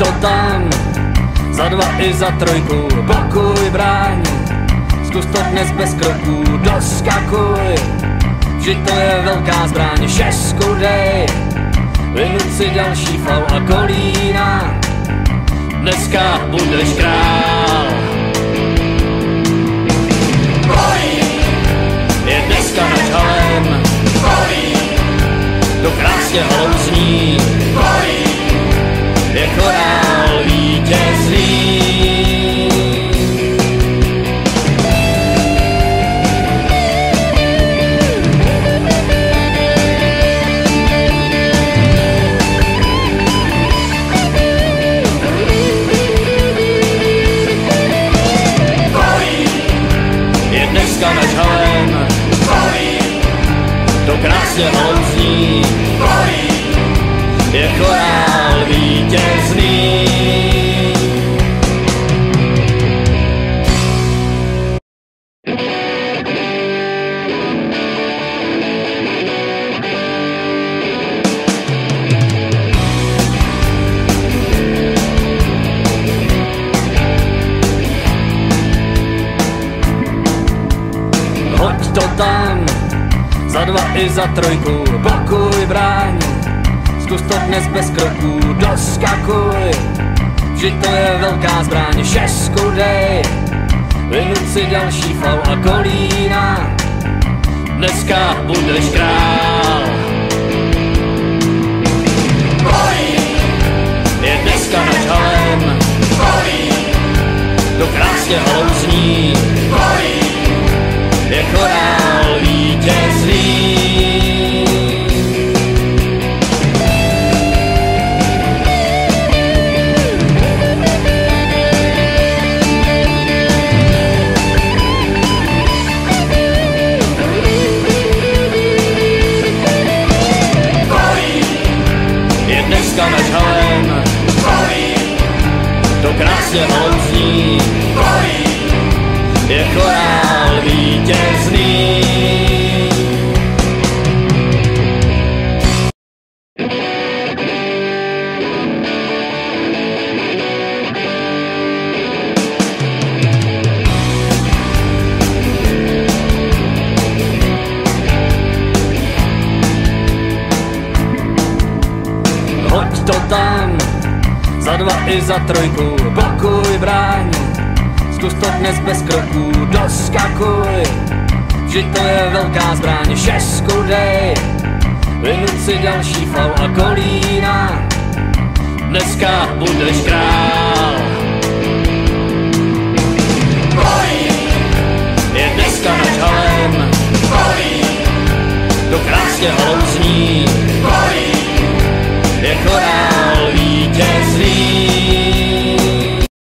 to tam, za dva i za trojku, blokuj bráň, zkus to dnes bez kroků, doskakuj, že to je velká zbraň, šestku dej, vynuť si další fal a kolína, dneska budeš král. Je dneska nad halem, to krásně Dneska nad halem, to krásně hlouzní, tam, za dva i za trojku, blokuj bráň, zkus to dnes bez kroků, doskakuj, že to je velká zbraň, šestku dej, vynuť si další fal a kolína, dneska budeš král. Je dneska nad halem, to krásně hlouzní, to krásně hlouzní, je chorál vítězný. Hoď to tam, za dva i za trojku, blokuj bráň, zkus to dnes bez kroků, doskakuj, že to je velká zbraň, šestku dej, vynuť si další fal a kolína, dneska budeš král. Je dneska nad halem, to krásně hlouzní, je chorá You.